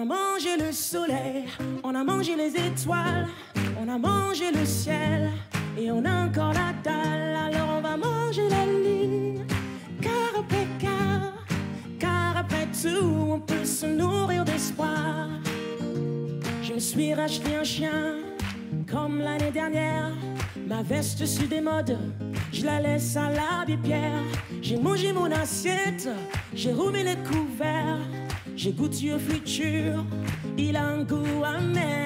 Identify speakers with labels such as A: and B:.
A: a mangé le soleil, on a mangé les étoiles, on a mangé le ciel et on a encore la dalle. Alors on va manger la ligne, car après car, car après tout, on peut se nourrir d'espoir. Je me suis racheté un chien comme l'année dernière. Ma veste sur des modes, je la laisse à l'abbé Pierre. J'ai mangé mon assiette, j'ai remis les couverts. Goûté au futur, il a un goût amer.